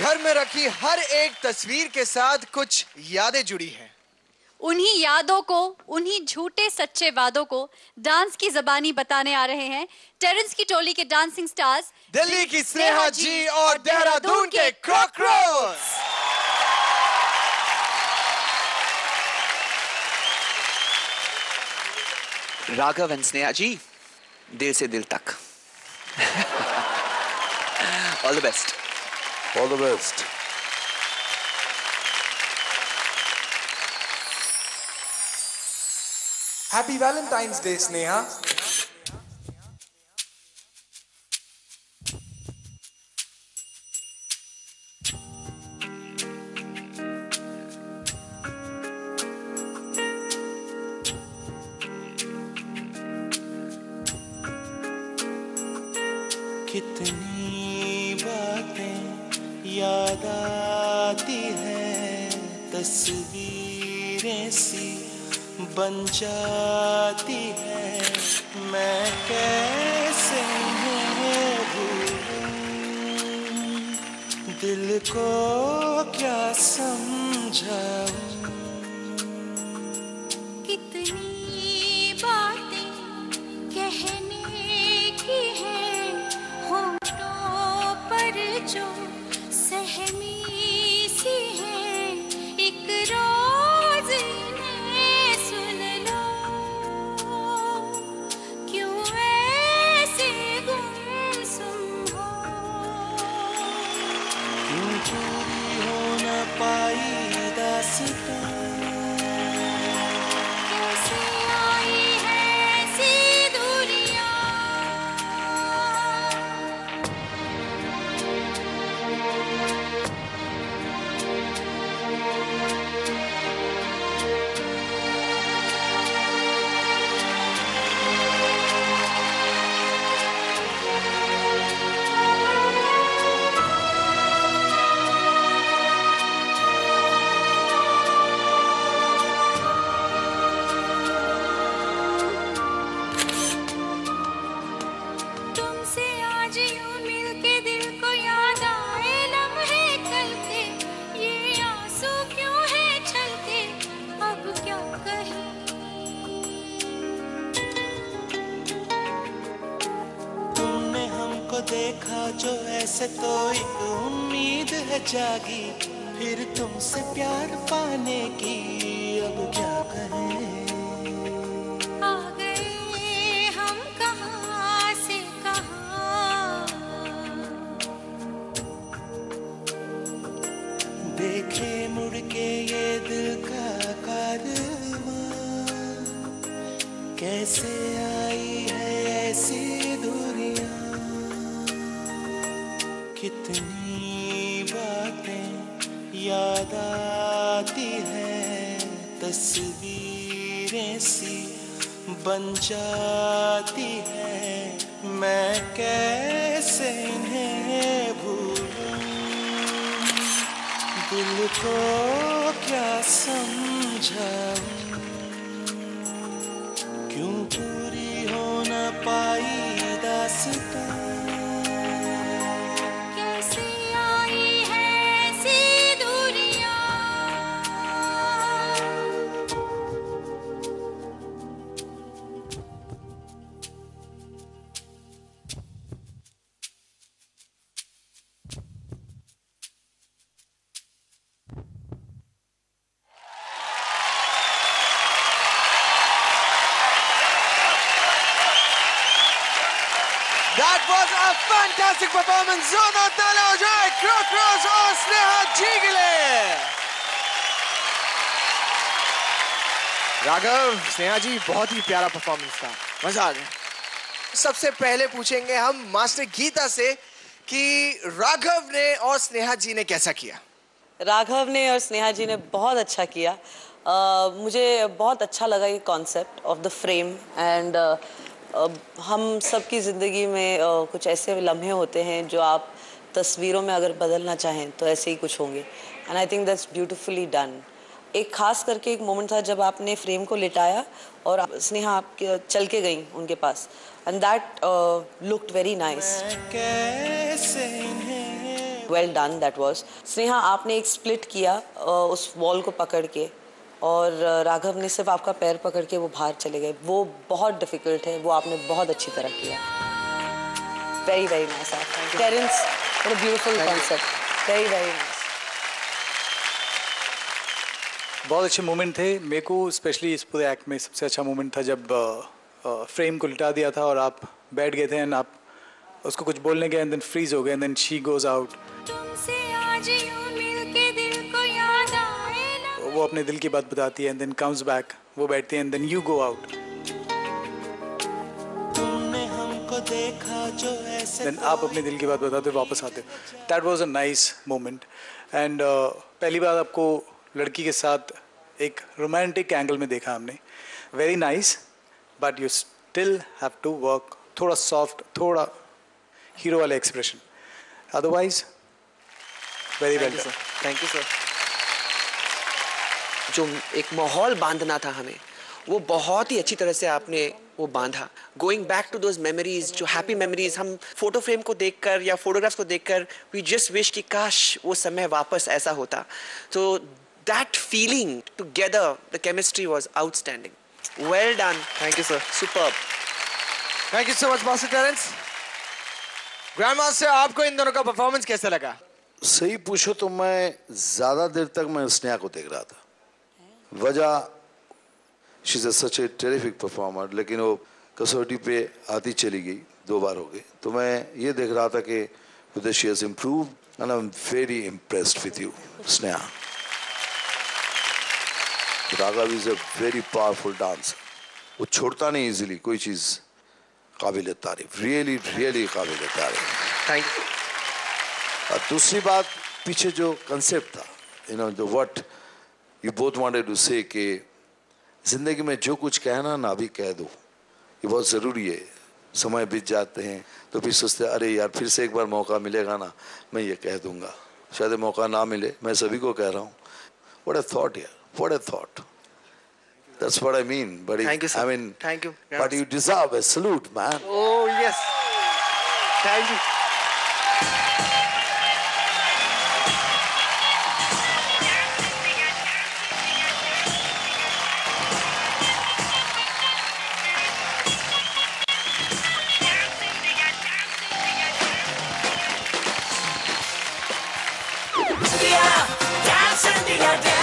घर में रखी हर एक तस्वीर के साथ कुछ यादें जुड़ी हैं। उन्हीं यादों को उन्हीं झूठे सच्चे वादों को डांस की जबानी बताने आ रहे हैं। टेरेंस की टोली के डांसिंग स्टार्स दिल्ली की स्नेहा जी और देहरादून के क्रॉकरोस राघव एंड स्नेहा जी दिल से दिल तक। All the best all the best happy Valentine's day Sneha कितनी बातें याद आती है, तस्वीरें सी बन जाती है। मैं कैसे दिल को क्या समझाऊं? पर देखा जो ऐसे तो एक उम्मीद है जागी फिर तुमसे प्यार पाने की अब क्या कहें हम कहाँ से कहाँ? देखे मुड़ के ये दिल का कारवां कैसे आई है ऐसी कितनी बातें याद आती हैं, तस्वीरें सी बन जाती है। मैं कैसे इन्हें भूलूं? दिल को क्या समझाऊं? क्यों पूरी हो न पाई दास्तां? That was a fantastic performance. जोरदार ताली हो और स्नेहा जी के लिए राघव स्नेहा जी बहुत ही प्यारा परफॉर्मेंस था। मज़ा आ गया। सबसे पहले पूछेंगे हम मास्टर गीता से कि राघव ने और स्नेहा जी ने कैसा किया? राघव ने और स्नेहा जी ने बहुत अच्छा किया। अ, मुझे बहुत अच्छा लगा ये concept of the frame and हम सबकी ज़िंदगी में कुछ ऐसे लम्हे होते हैं जो आप तस्वीरों में अगर बदलना चाहें तो ऐसे ही कुछ होंगे। And I think that's beautifully done एक खास करके एक मोमेंट था जब आपने फ्रेम को लिटाया और स्नेहा आप चल के गई उनके पास। And that looked very nice well done that was Sneha आपने एक स्प्लिट किया अ, उस वॉल को पकड़ के। और राघव ने सिर्फ़ आपका पैर पकड़ के वो बाहर चले गए। वो बहुत डिफ़िकल्ट है वो आपने बहुत अच्छी तरह किया। Very very nice Terence what beautiful concept very very nice बहुत अच्छे मोमेंट थे। मेरे को स्पेशली इस पूरे एक्ट में सबसे अच्छा मोमेंट था जब फ्रेम को लिटा दिया था और आप बैठ गए थे एंड आप उसको कुछ बोलने गए एंड देन फ्रीज हो गए and then she goes out वो अपने दिल की बात बताती है एंड देन कम्स बैक वो बैठती है and then you go out देखा जो ऐसे देन आप अपने दिल की बात बताते हो वापस आते हो. That was a nice moment and पहली बार आपको लड़की के साथ एक रोमांटिक एंगल में देखा हमने. Very nice but you still have to work थोड़ा सॉफ्ट थोड़ा हीरो वाला expression otherwise very well thank you sir. जो एक माहौल बांधना था हमें वो बहुत ही अच्छी तरह से आपने वो बांधा। Going back to those memories जो हैप्पी मेमोरीज हम फ़ोटो फ्रेम को देखकर या फोटोग्राफ्स को देखकर वी जस्ट विश कि काश वो समय वापस ऐसा होता। तो that feeling together the chemistry was outstanding well done thank you sir super thank you so much master Terence grand master आपको इन दोनों का परफॉर्मेंस कैसा लगा? सही पूछो तो मैं ज़्यादा देर तक मैं स्नेहा को देख रहा था। वजह she's is such a terrific performer लेकिन वो कसौटी पे आती चली गई दो बार हो गई। तो मैं ये देख रहा था कि whether she has improved and I'm very impressed with you Sneha Raghav is a very powerful dance वो छोड़ता नहीं इजीली कोई चीज़ काबिल तारीफ़ रियली रियली काबिल तारीफ़। थैंक यू और दूसरी बात पीछे जो कंसेप्ट था you know the what you both wanted to say कि ज़िंदगी में जो कुछ कहना ना अभी कह दो ये बहुत ज़रूरी है समय बीत जाते हैं तो फिर सोचते अरे यार फिर से एक बार मौका मिलेगा ना मैं ये कह दूँगा शायद मौका ना मिले मैं सभी को कह रहा हूँ व्हाट ए थॉट यार what a thought That's what I mean, buddy. Thank you, sir. I mean, Thank you. Yes. But you deserve a salute, man. Oh yes. Thank you. Monday, I